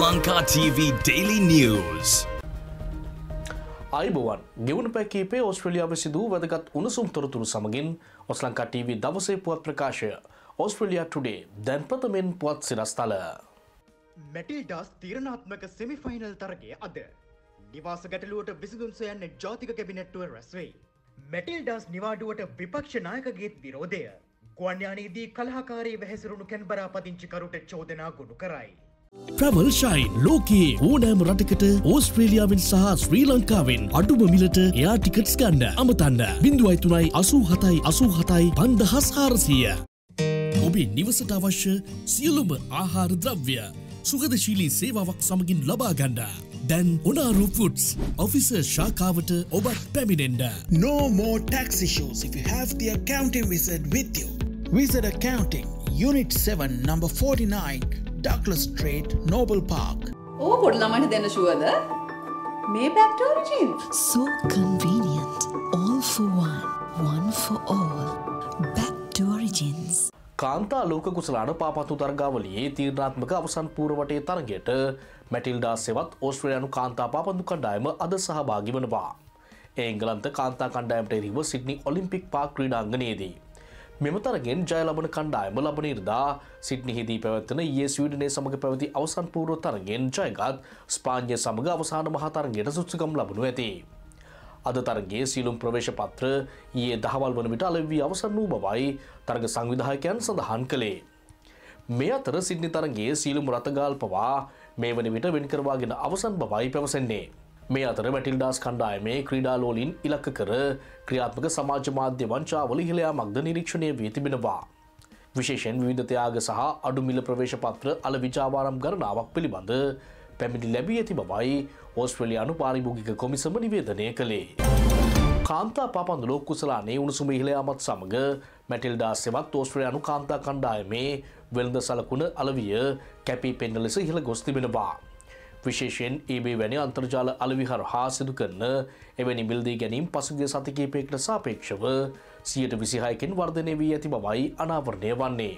Lanka TV Daily News. අයිබෝවන් ගෙවුණ පැකීපේ ඔස්ට්‍රලියාව සිදූ වැදගත් උණුසුම් තොරතුරු සමගින් ඔස්ලංකා TV දවසේ පුවත් ප්‍රකාශය ඔස්ට්‍රලියයා ටුඩේ දැන් ප්‍රථමෙන් පුවත් සිරස්ථල. මැටිල්ඩාස් තීරණාත්මක සෙමිෆයිනල් තරගේ අද. නිවාස ගැටලුවට විසිදුම් සොයන්න ජාතික කැබිනැට්ටුව රැස්වෙයි. මැටිල්ඩාස් නිවාඩුවට විපක්ෂ නායකගේත් විරෝධය. ගුවන්යානයේදී කලහකාරී වැහැසිරුණු කැන්බරා පදිංචිකරුට චෝදනා ගොඩු කරයි. ට්‍රවල් ශයින් ලෝකයේ ඕනෑම රටකට ඕස්ට්‍රේලියාවෙන් සහ ශ්‍රී ලංකාවෙන් අඩුම මිලට එයා ටිකට්ස් ගන්න අමතන්න බිඳුවයි තුනයි අසූ හතයි අසූ හතයි පන්දහස් හාරසීය. ඔබේ නිවසට අවශ්‍ය සියලුම ආහාර ද්‍රව්‍ය සුගදශීලී සේවාවක් සමගින් ලබා ගණ්ඩ. දැන් ඔනාරු ෆුඩ්ස් ඔෆිස ශාකාවට ඔබත් පැමිණෙන්ඩ. No more tax issues if you have the accounting wizard with you. Wizard Accounting, Unit 7, number 49, Douglas Street, Noble Park. ඕ පොඩි ළමයිට දෙන්න ශුවද මේ පැක්ටෝරජීන් So convenient. All for one. One for all. Back to origins. කාන්තා ලෝක කුසලාන පාපත්තු තරගාවලයේ තීරණාත්මක අවසන් පූරවටේ තරගයට Matilda සෙවත් ඕස්ට්‍රලයානු කාන්තා පාපන්දු කණ්ඩායම අද සහභාගි වනවා. ඒංගලන්ත කාන්තා කණ්ඩායමට එරිව සිඩ්නි ඔලිම්පික් පාක් ක්‍රීඩාංගනයේදී. මෙම තරගෙන් ජය ලබන කණ්ඩායම ලබන ඉරදා සිට්නිහිදී පැවත්වන ඒ ස්වීඩනය සමඟ පැවති අවසන් පූරෝ තරගෙන් ජයගත් ස්පාන්්‍ය සමඟ අවසාන මහතරගෙට සුත්සකම් ලබනු ඇති. අද තරගේ සීලුම් ප්‍රවේශ පත්‍ර ඒ දහවල් වන විට අලවී අවසන් වූ බවයි තරග සංවිධායකයන් සඳහන් කළේ. මේ අතර සිද්නි තරගේ සීලුම් රථගාල් පවා මේ වන විට වෙන්කරවාගෙන අවසන් බවයි පැවසෙන්නේ. මේ අතර මැටිල්ඩාස් කණ්ඩායමේ ක්‍රීඩාලෝලින් ඉලක්ක කර ක්‍රියාත්මක සමාජ මාධ්‍ය වංචාවල ඉහළයාමක්ද නිරීක්ෂණය වී තිබෙනවා. විශේෂෙන් විවිධතයාග සහ අඩුමිල ප්‍රවේශ පත්‍ර අල විචාවාරම් ගණනාවක් පිළිබඳ පැමිණි ලැබී ඇති බවයි ඕස්ට්‍රලයානු පාරිභෝගික කොමිසම නිවේදනය කළේ. කාන්තා පාපන්දු ලෝක කුසලානේ උණුසුම ඉහළයාමත් සමඟ මැටිල්ඩා සෙවත් ඕස්ට්‍රලයානු කාන්තා කණ්ඩායමේ වෙළඳ සලකුණ අලවිය කැපී පෙන්ඩ ලෙස ඉහළ ගොස් තිබෙනවා. විශේෂයෙන් ඒබේ වැනි අන්තර්ජාල අලවිහර හා සිදු කරන එවැනි මිල්දී ගැනීම් පසුගේ සතිකේපයකට සාපේක්ෂව සියට විසිහයකින් වර්ධනය වී ඇති බවයි අනාවරණය වන්නේ.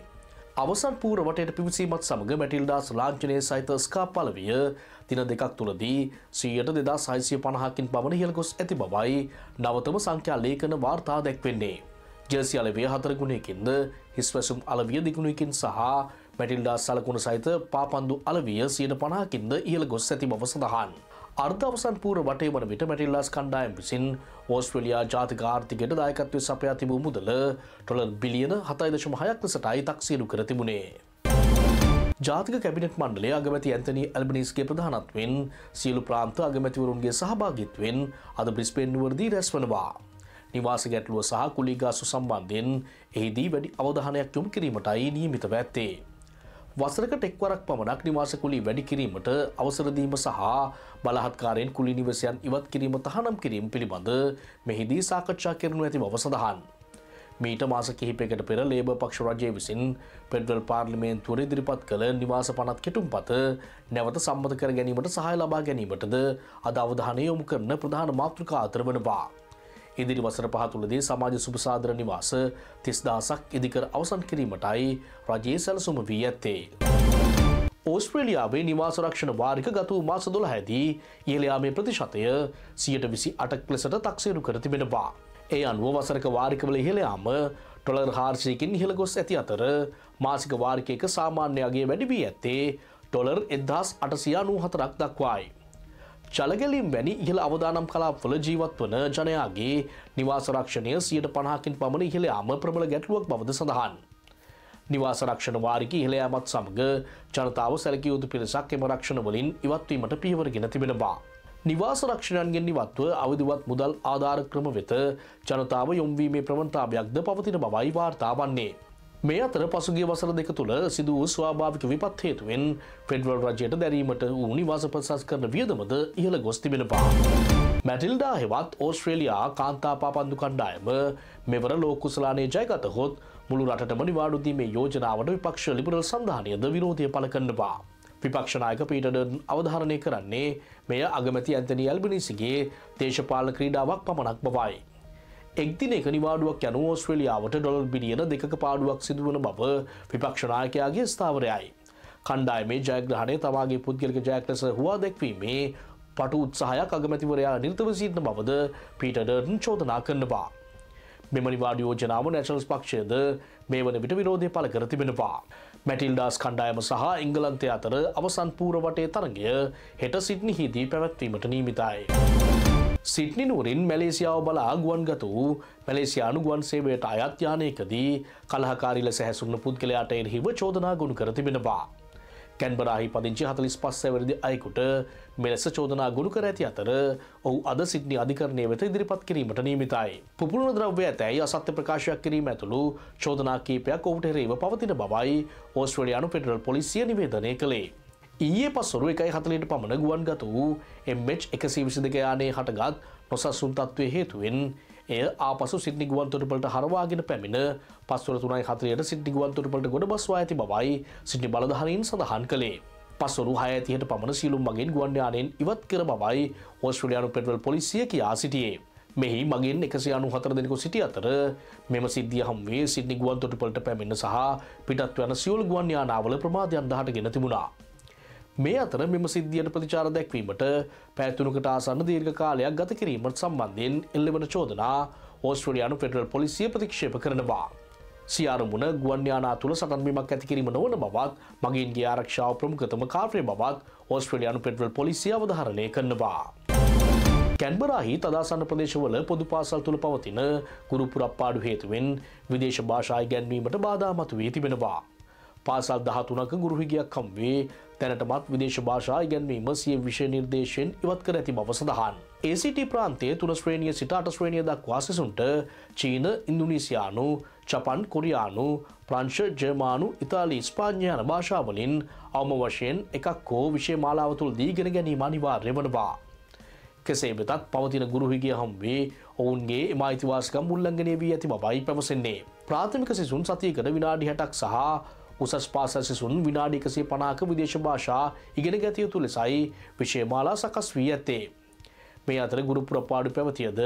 අවසන් පූරවටයට පිවිසීමත් සමඟ මැටිල්ඩාස් ලාංචනය සහිත ස්කා පලවිය තින දෙකක් තුළදී සීයට දෙදා සයිසිය පණහකින් පමණ හිල්ගොස් ඇති බවයි නවතම සංඛ්‍යා ලේකන වාර්තා දැක්වෙන්නේ. ජෙසි අලවේ හතරගුණයකින්ද හිස්වැසුම් අලවිය දිගුණයකින් සහ මැටිල්ඩා සලකුණ සහිත පාපන්දු අලවිය සියට පනාකින්ද ඉහළ ගොස් ඇති බව සඳහන්. අර්ධ අවසන් පූර වටේ වන විට මැටිල්ලාස් කණ්ඩායම් විසින් ඕස්ට්‍රලයා ජාතික ආර්ථිකයට දායකත්වය සපයා තිබූ මුදල ටොලර් බිලියන හතයිදශම හයක් ලෙසටයි තක්සීලු කර තිබුණේ. ජාතික කැබිනට මණ්ඩලේ අගමැති ඇන්තනී ඇල්බනිස්ගේ ප්‍රධානත්වෙන් සියලු ප්‍රාන්ත අගමැතිවරුන්ගේ සහභාගිත්වෙන් අද බ්‍රිස්පෙන්නුවරදී රැස්වනවා. නිවාස ගැටලුව සහ කුලිගාසු සම්බන්ධයෙන් එහිදී වැඩි අවධානයක් යොමු කිරීමටයි නියමිතව ඇත්තේ. වසරක ටෙක්වරක් පමණක් නිවාස කුලි වැඩි කිරීමට අවසරදීම සහ බලහත්කාරයෙන් කුලි නිවසයන් ඉවත් කිරීම තහනම් කිරීම පිළිබඳ මෙහිදී සාකච්ඡා කරනු ඇති බව සඳහන්. මීට මාස කිහිපයකට පෙර ලේබ පක්ෂ රජය විසින් පෙඩරල් පාර්ලිමේන්තුවර ඉදිරිපත් කළ නිවාස පනත් කෙටුම් පත නැවත සම්මත කර ගැනීමට සහය ලබා ගැනීමටද අද අවධානය යොමු කරන ප්‍රධාන මාතෘකා අතර වනවා. ඉදිරි වසර පහතුළදී සමාජ සුභසාදර නිවාස තිස්දාසක් ඉදිකර අවසන් කිරීමටයි රජයේ සැලසුම වී ඇත්තේ. ඕස්ට්‍රේලියාවේ නිවාසරක්ෂණ වාරික ගතු මාස දොළ හැදී ඉහලයාමේ ප්‍රතිශතය සියට විසි අටක් ලෙසට තක්සේරු කර තිබෙනවා. ඒ අනුව වසරක වාරිකවල ඉහළයාම ටොලර් හාර්ෂයකින් ඉහළ ගොස් ඇති අතර මාසික වාරිකයක සාමාන්‍යයාගේ වැඩි වී ඇත්තේ ටොලර් එදදාස් අටසියා නූ හතරක් දක්වායි. චලගැලීම් වැනි ඉහළ අවදානම් කලාපවල ජීවත් වන ජනයාගේ නිවාසරක්ෂණය සියට පණහකින් පමණ ඉහළයාම ප්‍රබල ගැටලුවක් බවද සඳහන්. නිවාසරක්ෂණ වාරික ඉහළයාමත් සමඟ ජනතාව සැලකියයුතු පිරිසක් එම රක්ෂණ වලින් ඉවත්වීමට පියවරගෙන තිබෙනවා. නිවාස රක්ෂණයන්ගෙන් නිවත්ව අවධිවත් මුදල් ආධාර ක්‍රම වෙත ජනතාව යොම්වීමේ ප්‍රමණතාවයක්ද පවතින බවයි වාර්තා වන්නේ. මේ අතර පසුගේ වසර දෙක තුළ සිදු වූ ස්වාභාවික විපත් හේතුවෙන් ෆෙඩරල් රජයට දැරීමට වූ නිවාස ප්‍රසස් කරන වියදමද ඉහළ ගොස් තිබෙනවා. මැටිල්ඩා හෙවත් ඕස්ට්‍රේලයා කාන්තා පාපන්දු කණ්ඩායම මෙවර ලෝකුසලානේ ජයගත හොත් මුළු රටම නිවාඩුදීමේ යෝජනාවට විපක්ෂ ලිබරල් සන්ධානයද විරෝධය පල කරනවා. විපක්ෂනායක පීටඩන් අවධාරණය කරන්නේ මෙය අගමැති ඇන්තනි ඇල්බනිසිගේ දේශපාල ක්‍රීඩාවක් පමණක් බවයි. එක්දින එක නිවාඩුවක් යනු ඕස්ට්‍රලියාවට ඩොල් බිලියන දෙක පාඩුවක් සිදුවන බව විපක්ෂනායකයාගේ ස්ථාවරයයි. කණ්ඩායමේ ජයග්‍රහණය තමාගේ පුද්ගලික ජයක් ලෙස හවා දැක්වීමේ පටු උත්සාහයක් අගමැතිවරයා නිර්තව සිටින බවද පීටඩර්න් චෝදනා කරනවා. මෙම නිවාඩ යෝජනාව නැශල්ස් පක්ෂයද මේ වන විට විරෝධය පල කර තිබෙනවා. මැටිල්ඩාස් කණ්ඩායම සහ ඉංගලන්තය අතර අවසන් පූරවටේ තරගය හෙට සිට්නිහිදී පැවැත්වීමට නීමිතයි. සිට්නි නුවරින් මැලේසියාව බලා ගුවන්ගත වූ මැලේසියානු ගුවන් සේවයට අයත්යානයකදී කලහකාරිල සැහැසුන්න පුද්ගලයාට එරහිව චෝදනා ගුණ කර තිබෙනවා. කැන්බරාහි පදිංචි හතලිස් පස්සවැරදි අයකුට මෙලෙස චෝදනා ගුණු කර ඇති අතර ඔහු අද සිට්නි අධිකරණය වෙත ඉදිරිපත් කිරීමට නීමිතයි. පුපුරුණ ද්‍රව්‍ය ඇතැයි අසත්‍ය ප්‍රකාශයක් කිරීම ඇතුළු චෝදනා කීපයක් ඔහුට එරේව පවතින බවයි ඕස්ට්‍රලයානු පෙඩරල් පොලිසිය නිවේදනය කළේ. ඊයේ පස්සොරු එකයි හතලට පමණ ගුවන් ගත වූ එම්මච් එකසි විසිදක යානයේ හටගත් නොසස්සුන් තත්වය හේතුවෙන් එය ආපසු සිද්නි ගුවන්තොටපලට හරවාගෙන පැමිණ පස්වර තුනයි හතරයට සිද්නි ගුවන්තොටපලට ගොඩ බස්වා ඇති බවයි සිද්නි බලධහරින් සඳහන් කළේ. පස්සොරු හය ඇතිහට පමණ සියලුම් මගින් ගුවන්්‍යානයෙන් ඉවත් කර බවයි ඔස්ට්‍රලයානු පෙටවල් පොලිසිය කියා සිටියේ. මෙහි මගින් එකසි අනු හතර දෙනෙකු සිටි අතර මෙම සිද්ධිය හම්වේ සිද්නි ගුවන්තොටපලට පැමිණ සහ පිටත් වන සියල් ගුවන්්‍යානාවල ප්‍රමාධයන් දහට ගෙන තිබුණා. මේ අතර මෙම සිද්ධියට ප්‍රතිචාර දැක්වීමට පැතුනකට ආසන්න දීර්ඝ කාලයක් ගත කිරීමට සම්බන්ධයෙන් එල්ලවන චෝදනා ඕස්ට්‍රලයානු ෆෙඩරල් පොලිසිය ප්‍රතික්ෂේප කරනවා. සියාරමුණ ගුවන්්‍යානා තුළ සටන්වීමක් ඇතිකිරීම නොවන බවත් මගින්ගේ ආරක්ෂාව ප්‍රමුඛතම කාර්ය බවත් ඕස්ට්‍රලයානු පෙඩරල් පොලිසිය අවධාරණය කරනවා. කැන්බරාහි තදාසන්න ප්‍රදේශවල පොදු පාසල් තුළ පවතින ගුරුපුරප්පාඩු හේතුවෙන් විදේශ භාෂායි ගැන්වීමට බාධා මතු වී තිබෙනවා. පාසල් දහතුනක ගුරුහිගයක් කම්වේ තැනටමත් විදේශ භාෂා ඉගැන්වීම සිය විෂය නිර්දේශයෙන් ඉවත් කර ඇති බව සඳහන්. ACT ප්‍රාන්තය තුන ශ්‍රේණිය සිටාට ශ්‍රේණිය දක්වා සිසුන්ට චීන ඉන්දුනීසියානු චපන් කොරියානු ප්‍රංශ ජර්මානු ඉතාලි ස්පාඥ්ඥාන භාෂාවලින් අවම වශයෙන් එකක් හෝ විෂය මාලාව තුළ දීගෙන ගැනීම අනිවාර්ය වනවා. කෙසේ වෙතත් පවතින ගුරුහිගිය හම්වේ ඔවුන්ගේ මයිතිවාස්කම් උල්ලංගනය වී ඇති බවයි පැවසෙන්නේ. ප්‍රාථමික සිසුන් සතියකට විනාඩි හැටක් සහ උසස් පාසල් සිසුන් විනාඩි එකසේ පනාක විදේශ භාෂා ඉගෙන ගැතියුතු ලෙසයි විශේමාලා සකස් වී ඇත්තේ. මේ අතර ගුරුපුරපාඩු පැවතියද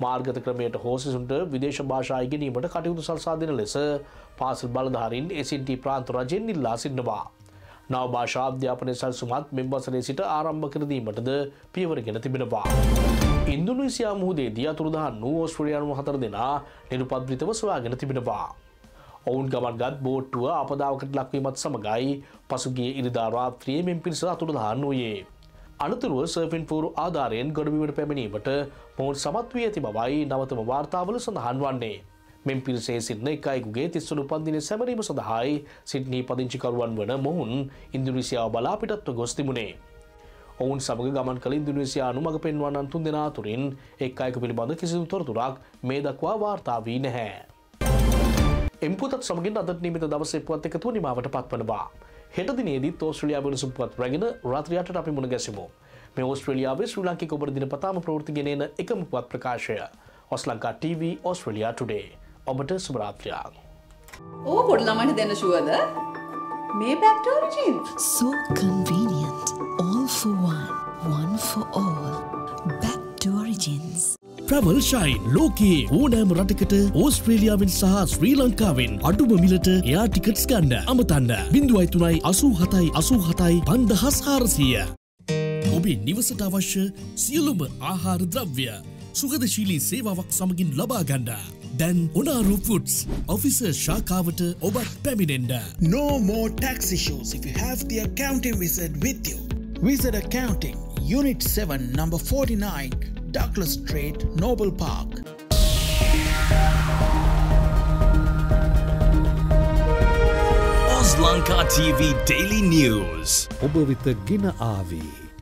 මාර්ගත ක්‍රමයට හෝසිසුන්ට විදේශ භාෂා ඉගෙනීමට කටයුතු සල්සාධන ලෙස පාසල් බලධාරින් එසින්ට ප්‍රාන්ත රජයෙන් ඉල්ලා සින්නවා. නව භාෂා අධ්‍යාපනය සල්සුමත් මෙම්බසරේ සිට ආරම්භ කරදීමටද පියවරගෙන තිබෙනවා. ඉන්දුනිසියා මුහදේදී අතුරුදහන් වූ ඕස්ට්‍රලියයානු හතර දෙනා නිරුපද්‍රිතව සොයාගෙන තිබෙනවා. ඔවුන් ගමන්ගත් බෝට්ටුව අපදාවකට ලක්වීමත් සමගයි පසුගේ ඉරිදාරාත්‍රිය මෙන් පිරිස අතුරදහන් වූයේ. අනතුරුව සර්ෆින් පූරු ආධාරයෙන් ගොඩබිමට පැමිණීමට මොවුන් සමත් වී ඇති බවයි නවතම වාර්තාවල සඳහන් වන්නේ. මෙම් පිරිසේ සිටින එකයිකුගේ තිස්සුණු පන්දින සැමරීම සඳහායි සිට්නී පදිංචිකරුවන් වන මොහුන් ඉන්දුනිසියාව බලාපිටත්ව ගොස් තිබුණේ. ඔවුන් සමග ගමන් කළ ඉන්දුනිසියානු මඟ පෙන්වන්නන් තුන් දෙනා තුරින් එක් අයක පිළිබඳ කිසිදු තොරතුරක් මේ දක්වා වාර්තා වී නැහැ. එම්පුතත් සමගින් අදත් නිමිත දවසේ පුවත් එකතුව නිමාවට පත්වනවා. හෙටදිනේදී තෝස්ට්‍රලියා වෙනසුම් පුවත් රැගෙන රාත්‍රයාට අපි මුණ ගැසිමු. මේ ඕස්ට්‍රලියාවේ ශ්‍රී ලංකික ඔබට දින පතාම ප්‍රවෘතිගෙනන එකම පුවත් ප්‍රකාශය. ඔස්ලංකා TV ඔස්ට්‍රලියා ටුඩේ. ඔබට සුභරාත්‍රයාක්. ඕ පොඩ් ළමයිට දෙන්න ශුවද මේ පැක්ටෝරජීන් So convenient. All for one. One for all. Back to origins. ප්‍රවල් ශයින් ලෝකයේ ඕනෑම රටකට ඕස්ට්‍රේලියාවෙන් සහ ශ්‍රී ලංකාවෙන් අඩුම මිලට එයා ටිකට්ස් ගන්න අමතන්න බිඳුවයි තුනයි අසූ හතයි අසූ හතයි පන්දහස් හාරසීය. ඔබේ නිවසට අවශ්‍ය සියලුම ආහාර ද්‍රව්‍ය සුගදශීලී සේවාවක් සමගින් ලබා ගණ්ඩ. දැන් ඔනාරු ෆුටස් ඔෆිස ශාකාවට ඔබත් පැමිණෙන්ඩ. No more tax issues if you have the accounting wizard with you. Wizard Accounting, Unit 7, number 49, Douglas Street, Noble Park. Oz Lanka TV Daily News. ඔබ වෙත ගෙන ආවේ